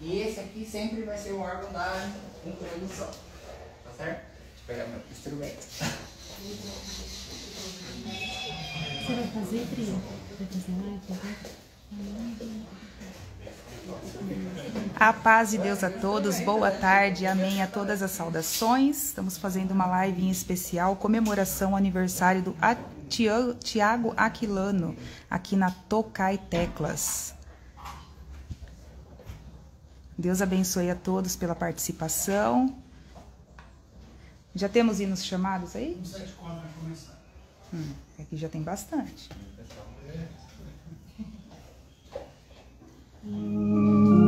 E esse aqui sempre vai ser o órgão da introdução. Tá certo? Deixa eu pegar meu instrumento. Você vai fazer, Pri? Vai fazer agora? A paz de Deus a todos, boa tarde, amém a todas as saudações. Estamos fazendo uma live em especial, comemoração aniversário do Tiago Aquilano, aqui na Tocai Teclas. Deus abençoe a todos pela participação. Já temos hinos chamados aí? Hum, aqui já tem bastante. Thank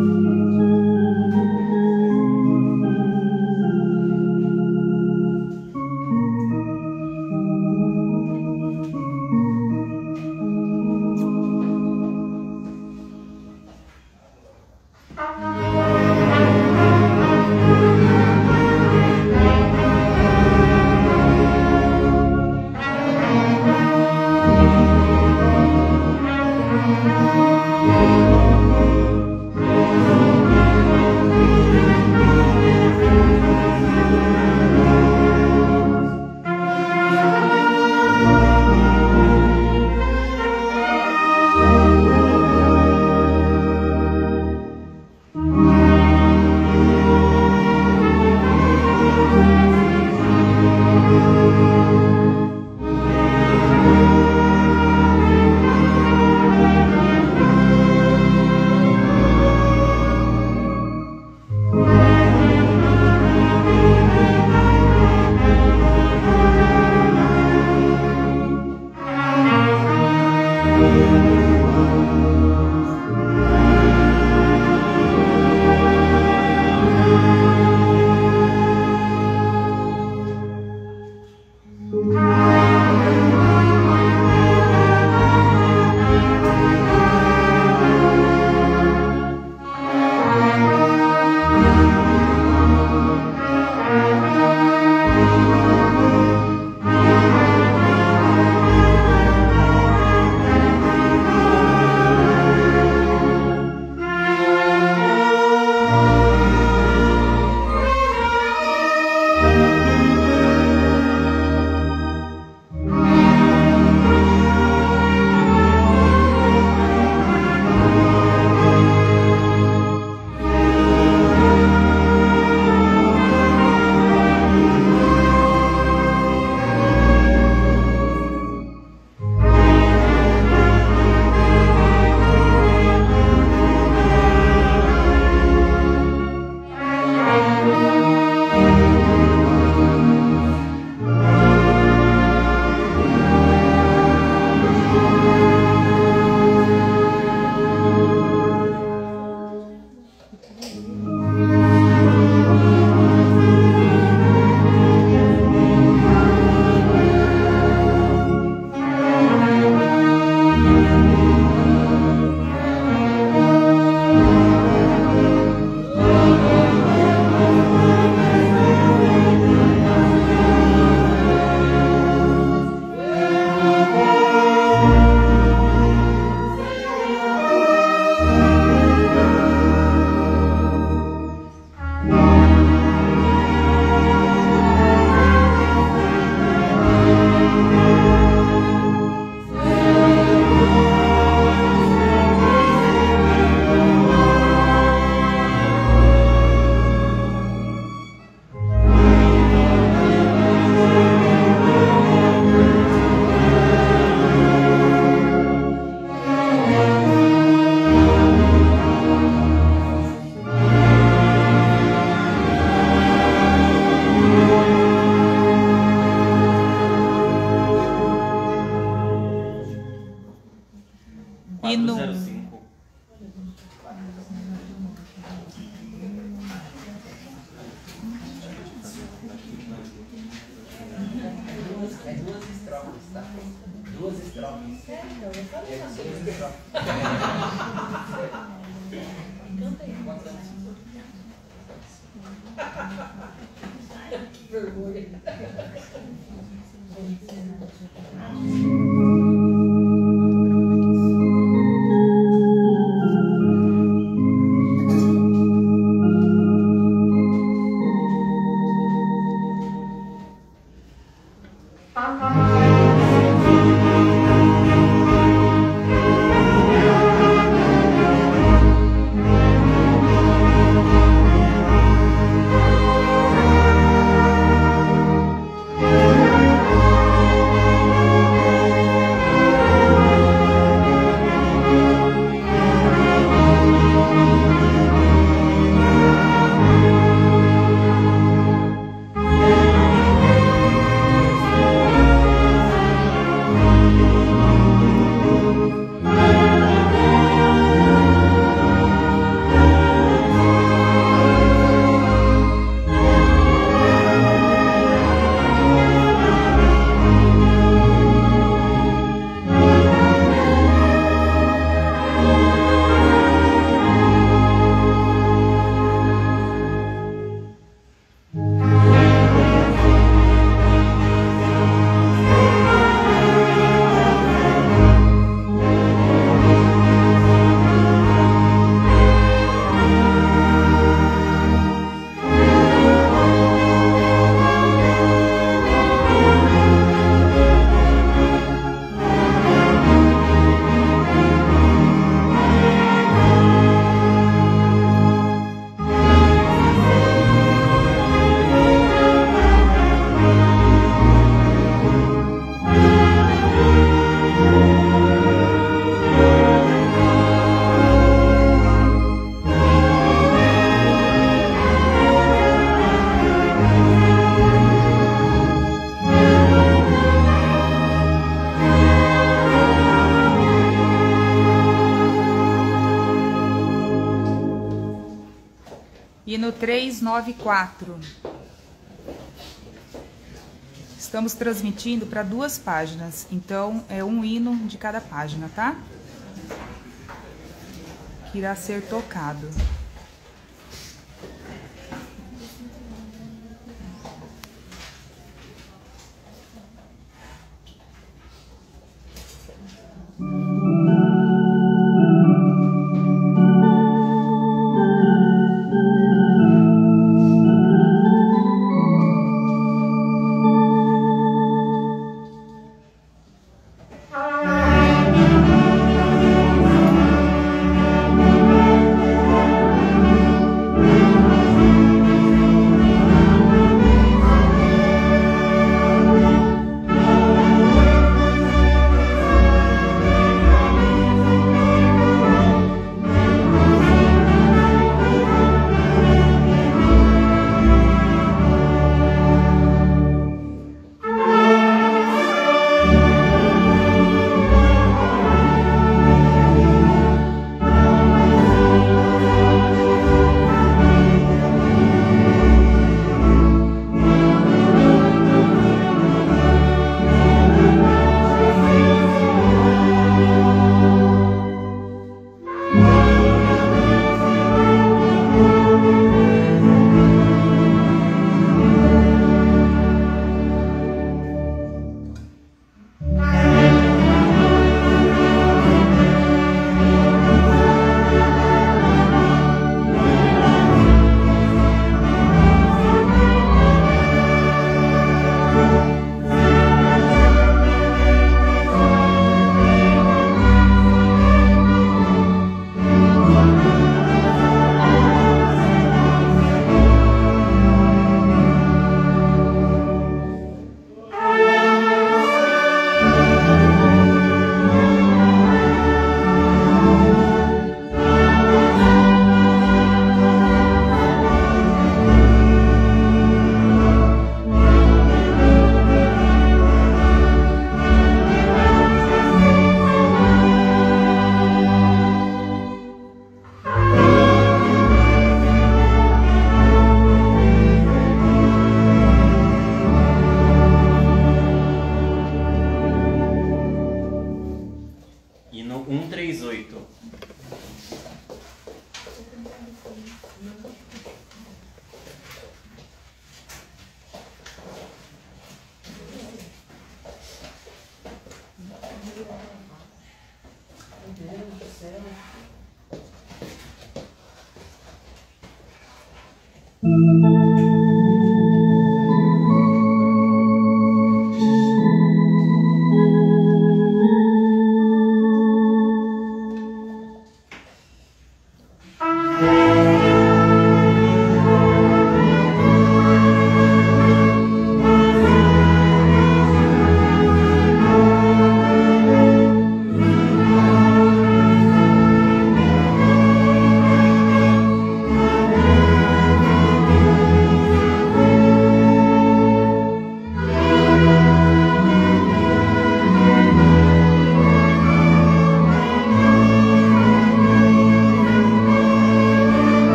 394. Estamos transmitindo para duas páginas, então é um hino de cada página, tá? Que irá ser tocado.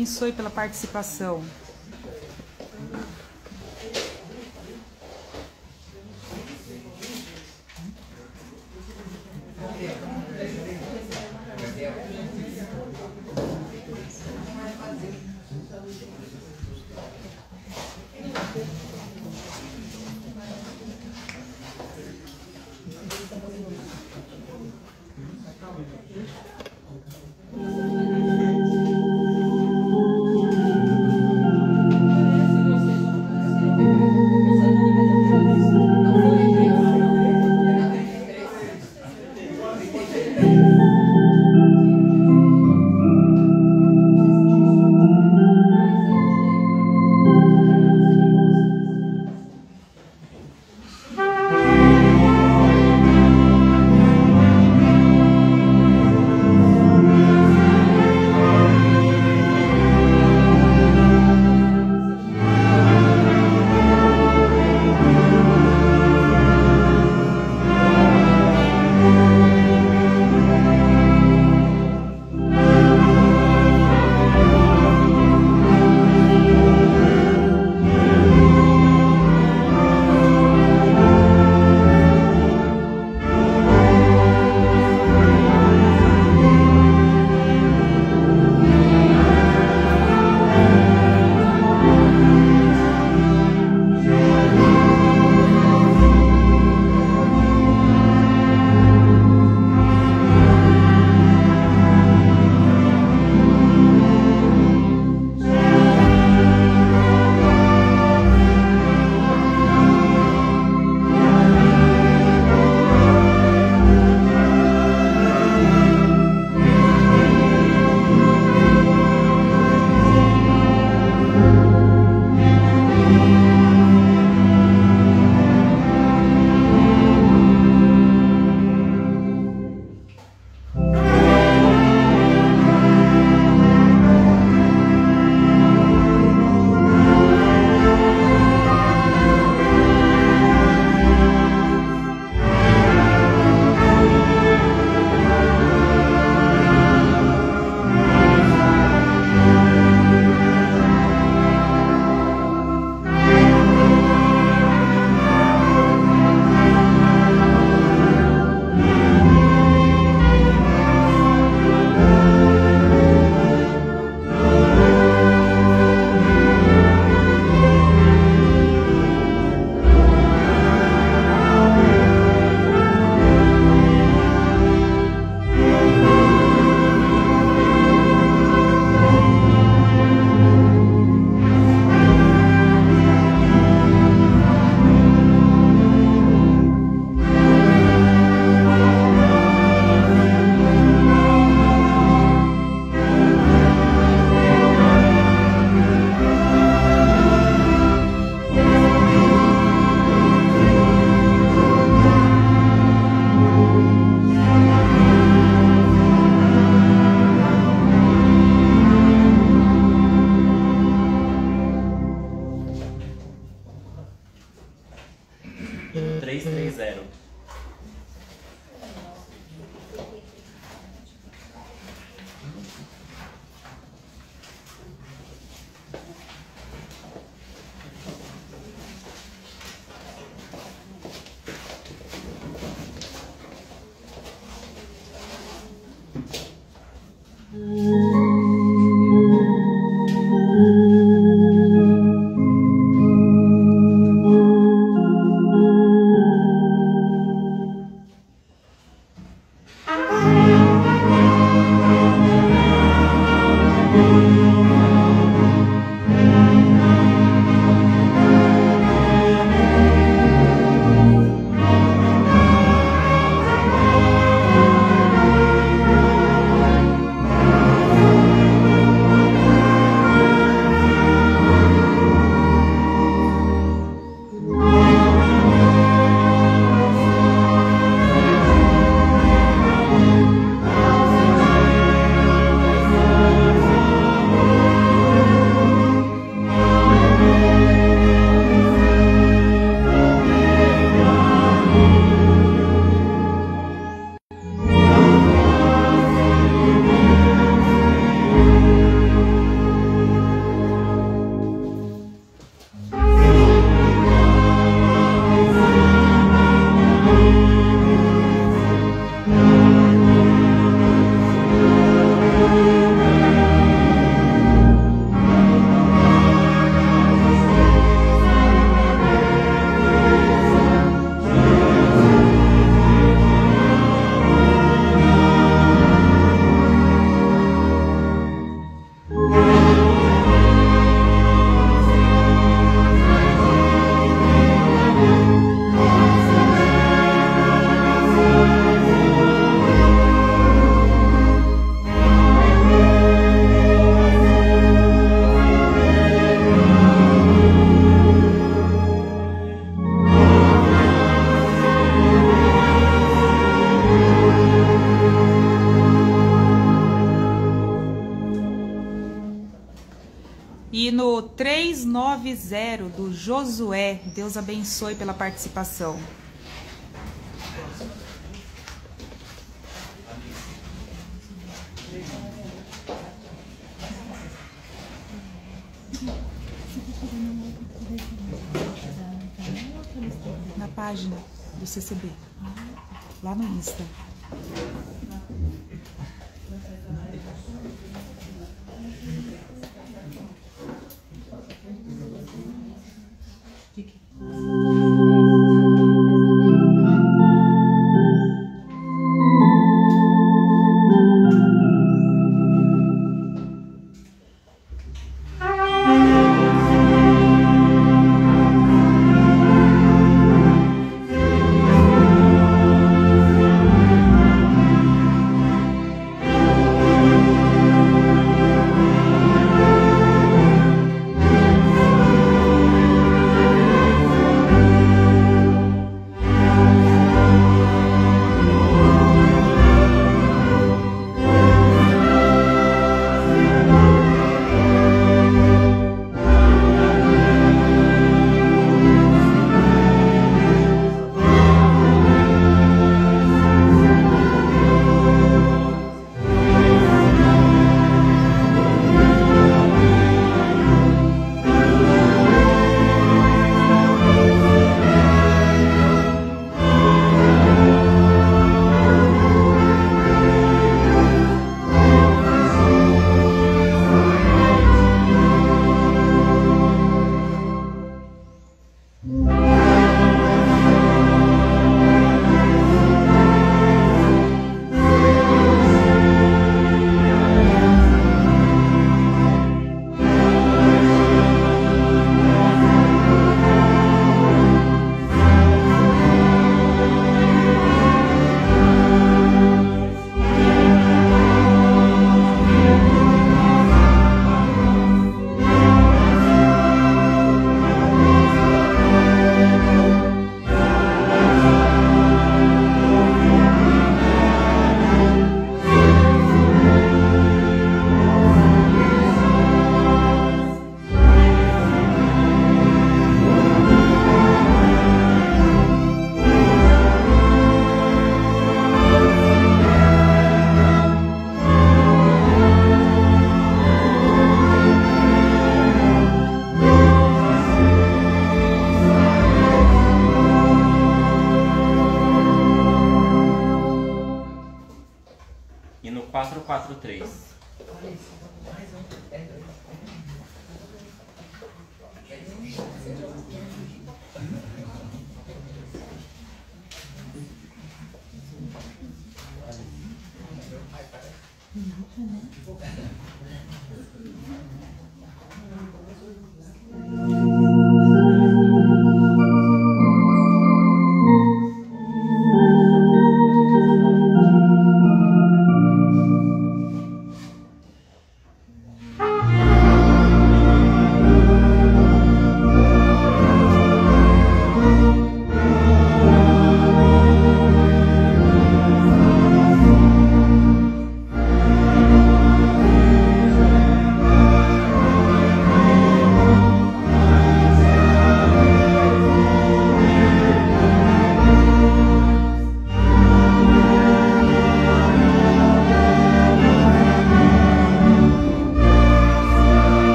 Abençoe pela participação. 390 do Josué, Deus abençoe pela participação. Na página do CCB, lá no Insta.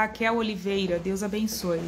Raquel Oliveira, Deus abençoe.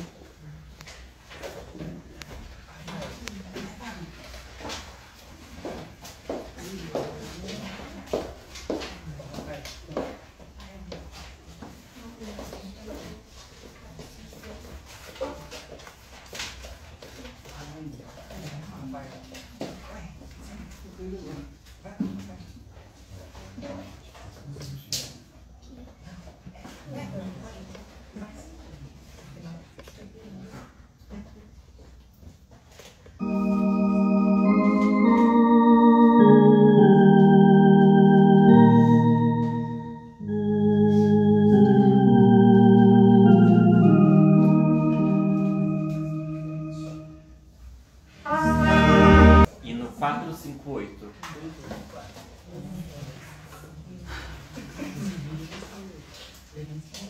E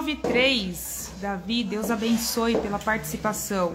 193, Davi, Deus abençoe pela participação.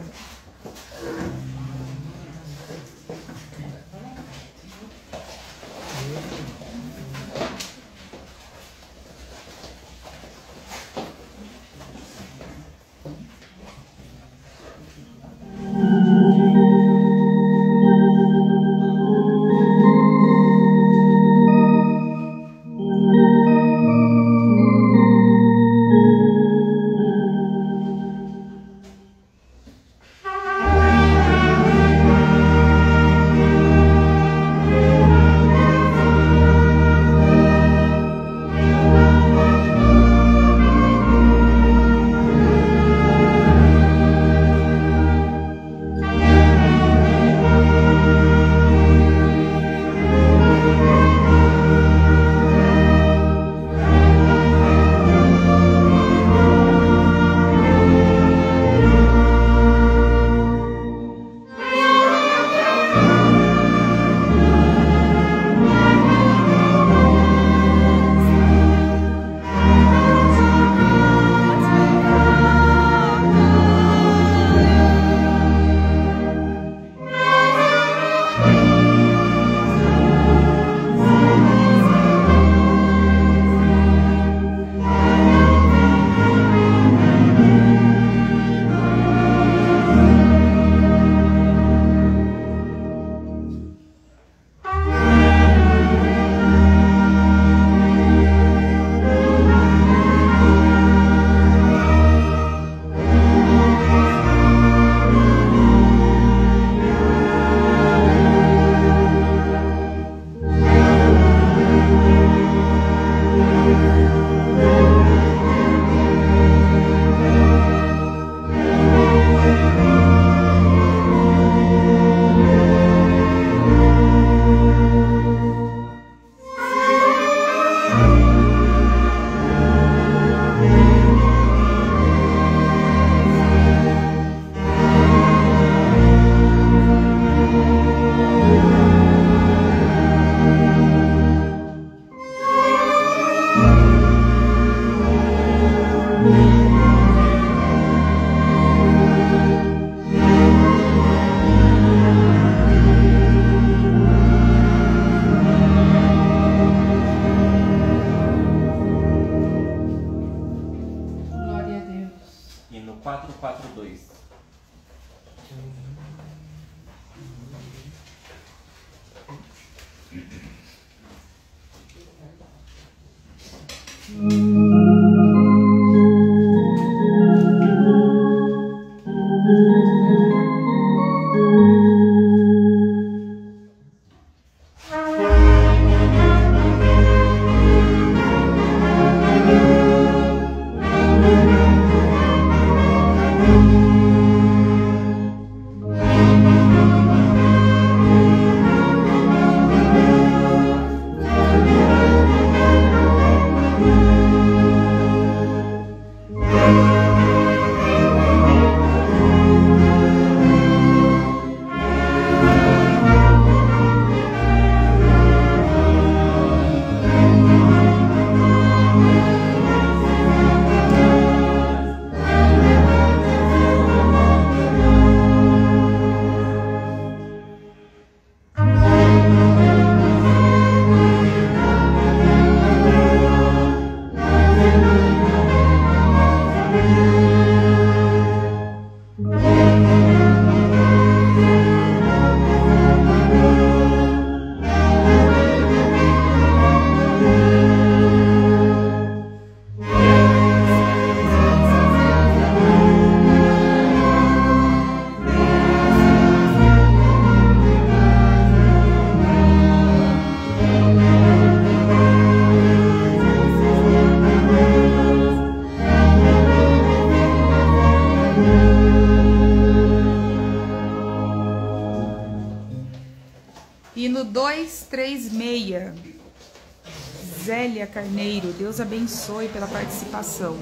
Participação.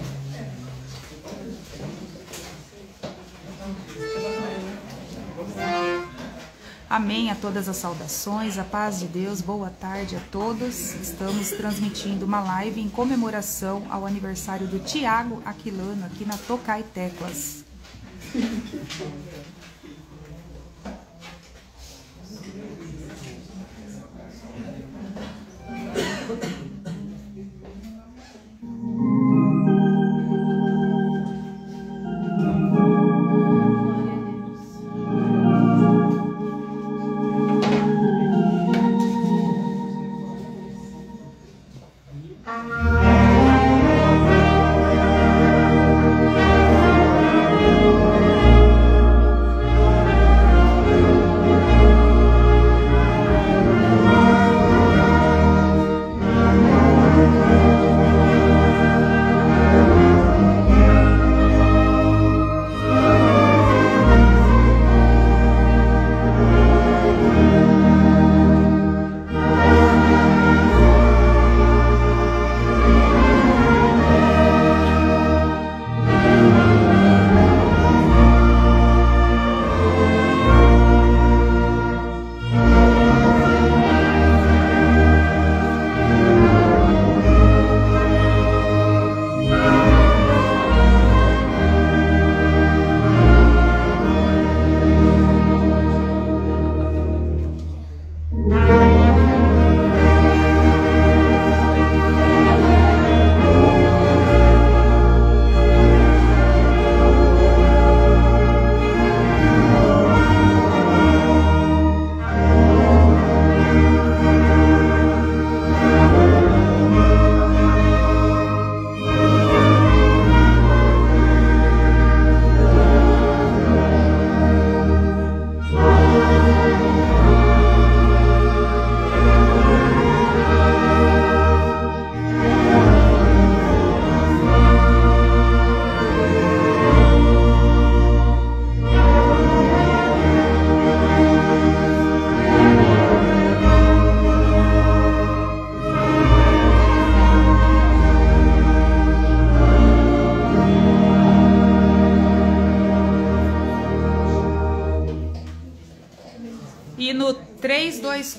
Amém a todas as saudações, a paz de Deus, boa tarde a todos. Estamos transmitindo uma live em comemoração ao aniversário do Tiago Aquilano aqui na Tocai Teclas.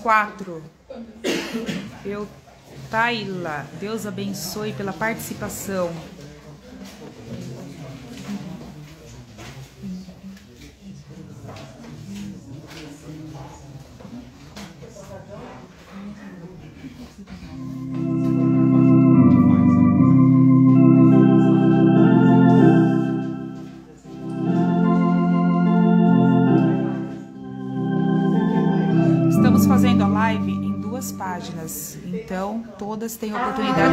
324, eu, Taila, Deus abençoe pela participação. Todas têm oportunidade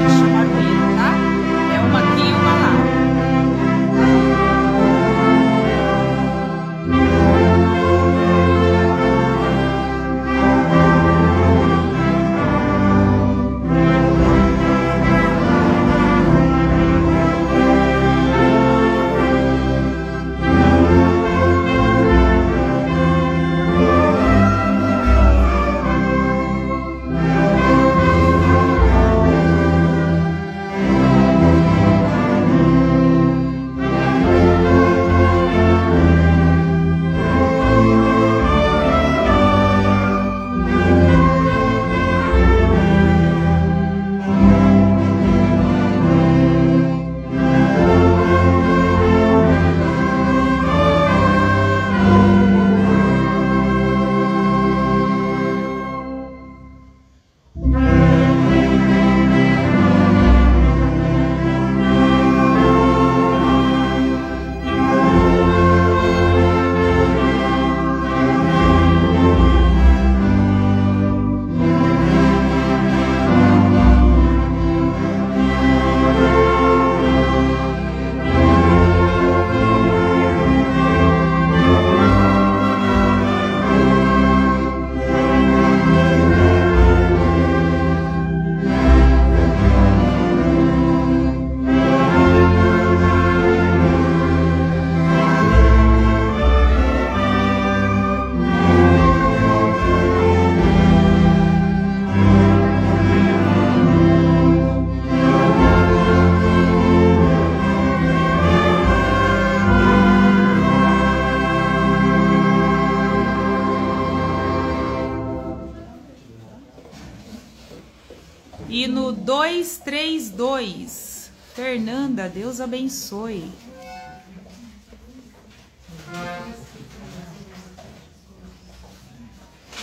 No 232, Fernanda, Deus abençoe.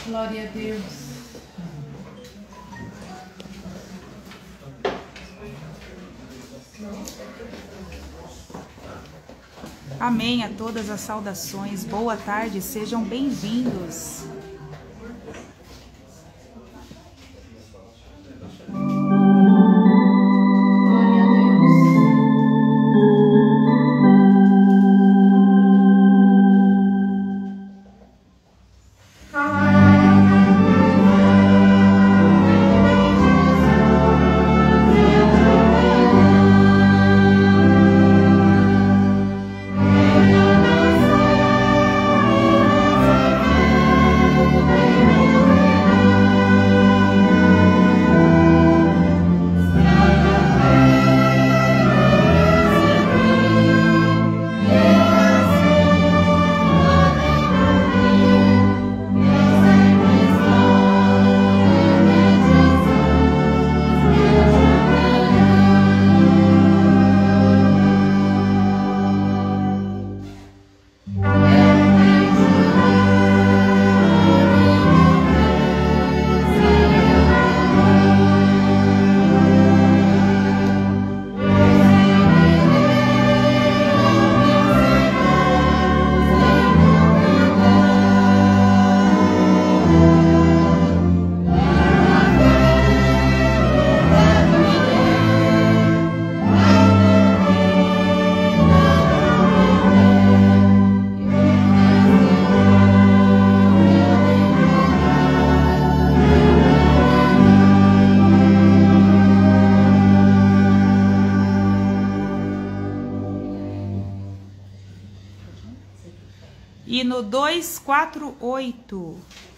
Glória a Deus. Amém a todas as saudações. Boa tarde, sejam bem-vindos.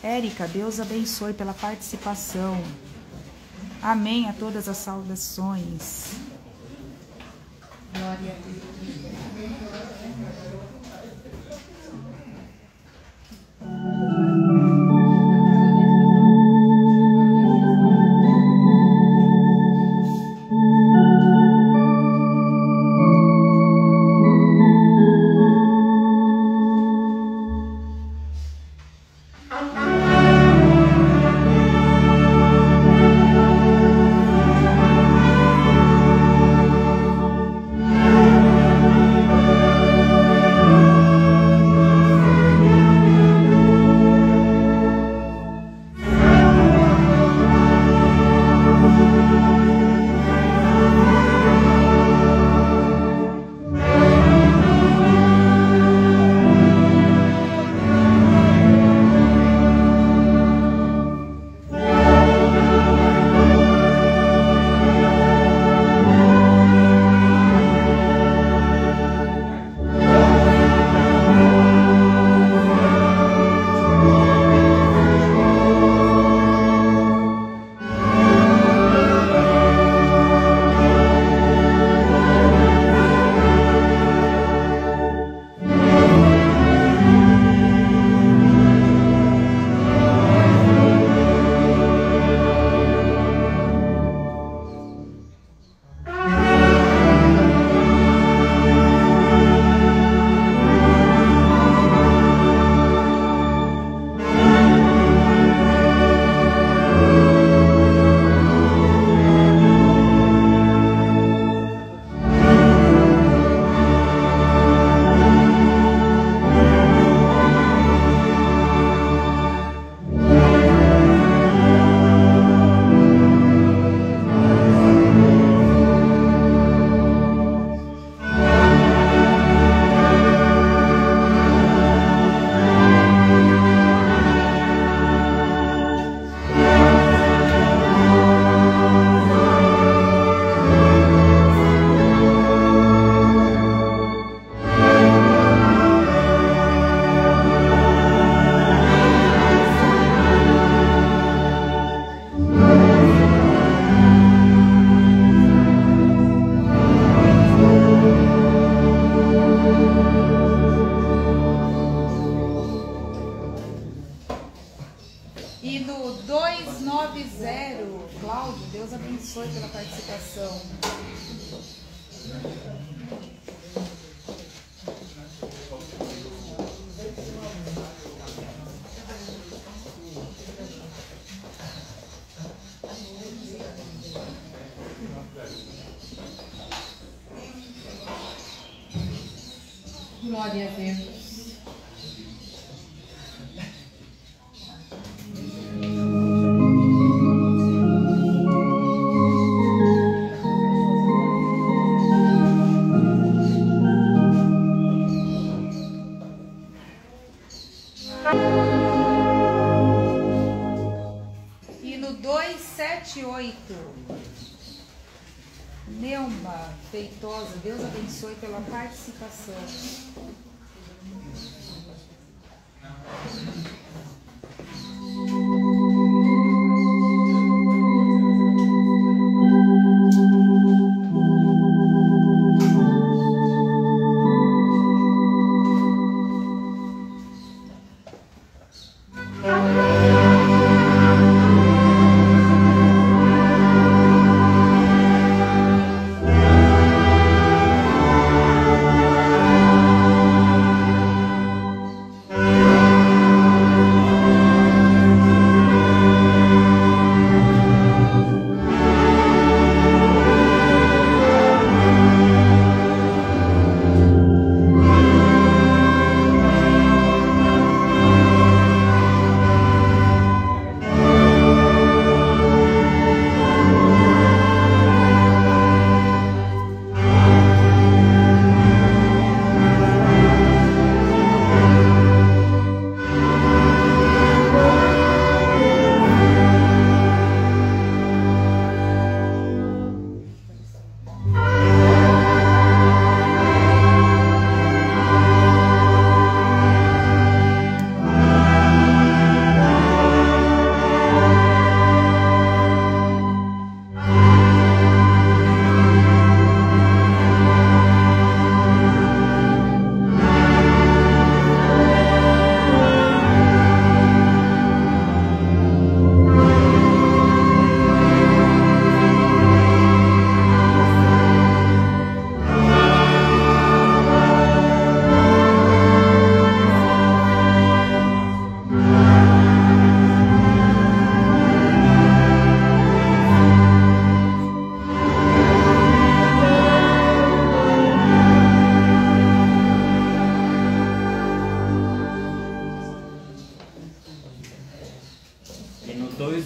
Érica, Deus abençoe pela participação. Amém a todas as saudações. Glória a Deus.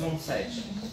No 217.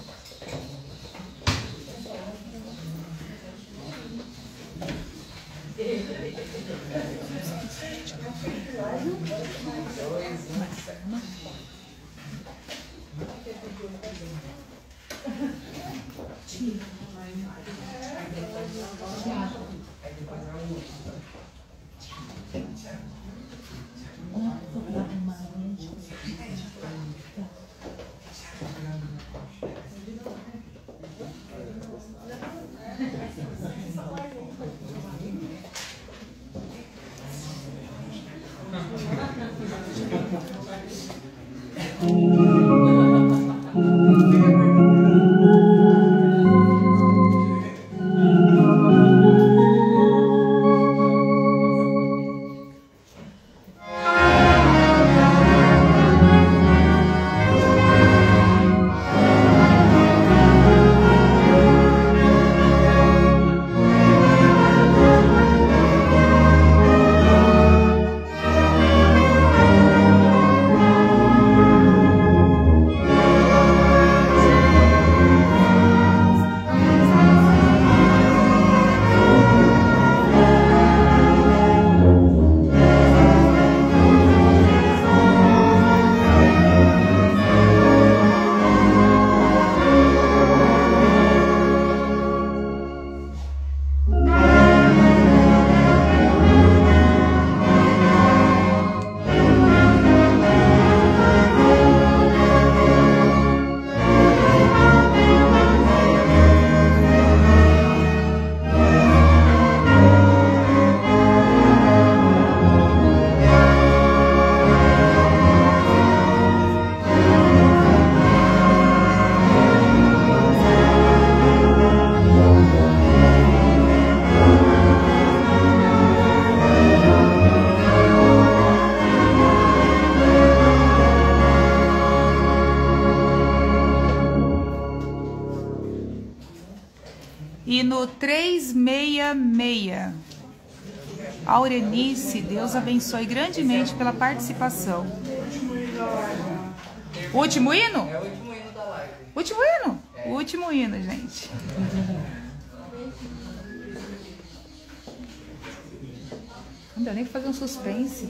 Abençoe grandemente pela participação. Último hino? É o último hino da live. Último hino? Último hino, gente. Não deu nem pra fazer um suspense.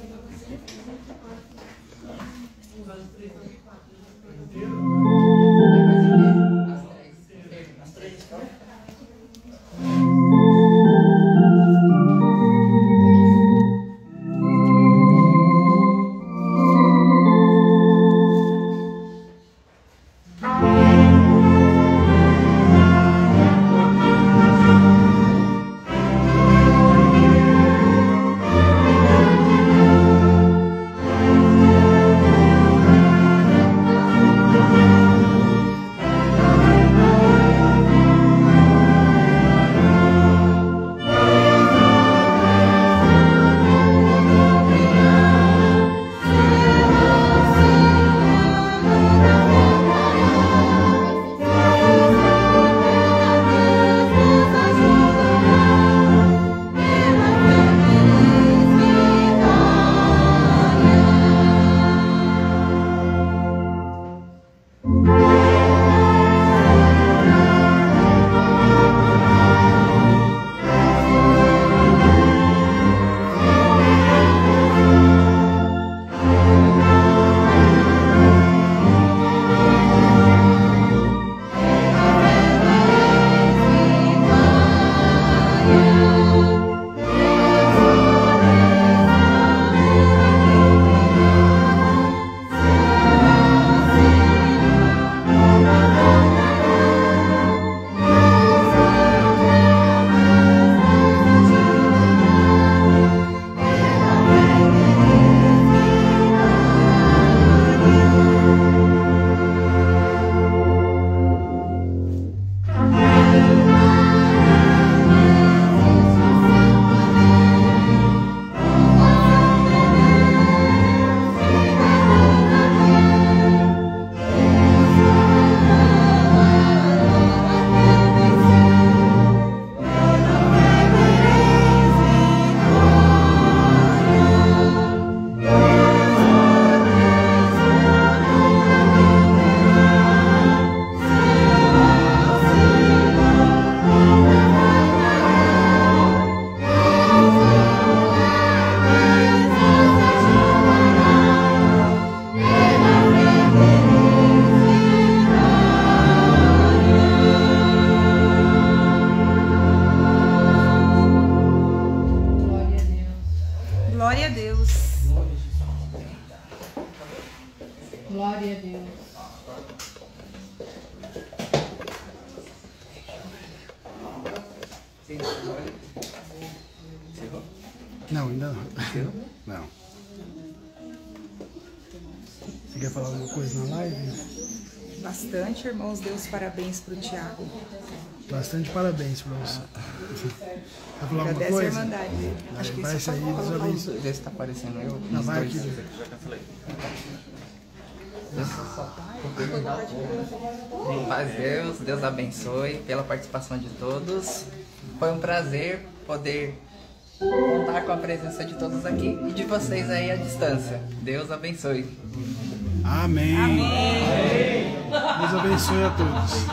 Deus parabéns pro Tiago. Bastante parabéns pra você. Quer falar alguma coisa? irmandade. Acho que vai sair, Deus abençoe. Vê se tá aparecendo eu. Não, nos vai aqui. Paz Deus, Deus abençoe pela participação de todos. Foi um prazer poder contar com a presença de todos aqui e de vocês aí à distância. Deus abençoe. Amém. Deus abençoe a todos.